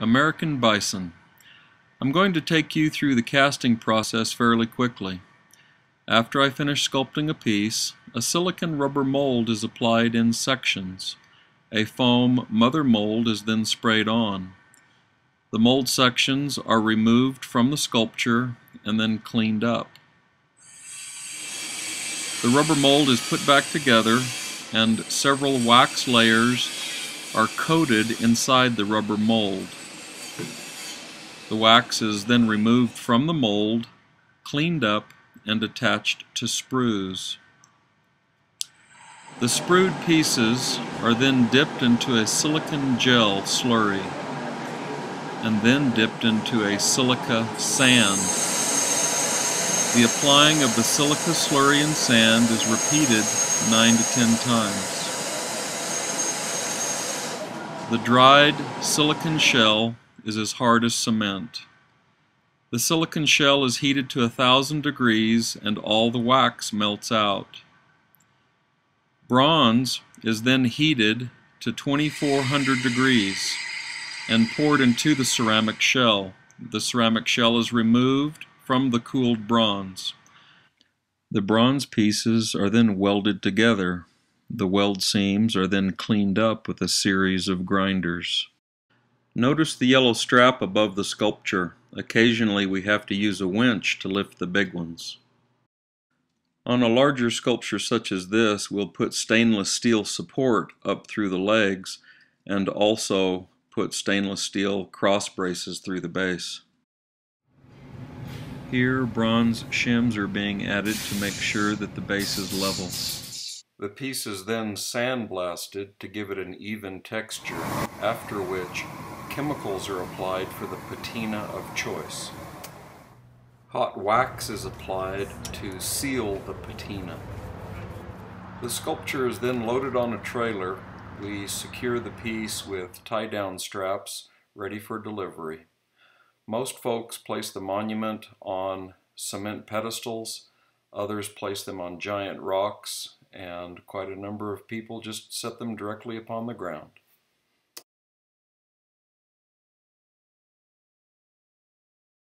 American Bison. I'm going to take you through the casting process fairly quickly. After I finish sculpting a piece, a silicon rubber mold is applied in sections. A foam mother mold is then sprayed on. The mold sections are removed from the sculpture and then cleaned up. The rubber mold is put back together and several wax layers are coated inside the rubber mold. The wax is then removed from the mold, cleaned up, and attached to sprues. The sprued pieces are then dipped into a silicon gel slurry and then dipped into a silica sand. The applying of the silica slurry and sand is repeated 9 to 10 times. The dried silicon shell is as hard as cement. The silicon shell is heated to a thousand degrees and all the wax melts out. Bronze is then heated to 2400 degrees and poured into the ceramic shell. The ceramic shell is removed from the cooled bronze. The bronze pieces are then welded together. The weld seams are then cleaned up with a series of grinders. Notice the yellow strap above the sculpture. Occasionally we have to use a winch to lift the big ones. On a larger sculpture such as this, we'll put stainless steel support up through the legs and also put stainless steel cross braces through the base. Here, bronze shims are being added to make sure that the base is level. The piece is then sandblasted to give it an even texture, after which chemicals are applied for the patina of choice. Hot wax is applied to seal the patina. The sculpture is then loaded on a trailer. We secure the piece with tie-down straps ready for delivery. Most folks place the monument on cement pedestals, others place them on giant rocks, and quite a number of people just set them directly upon the ground.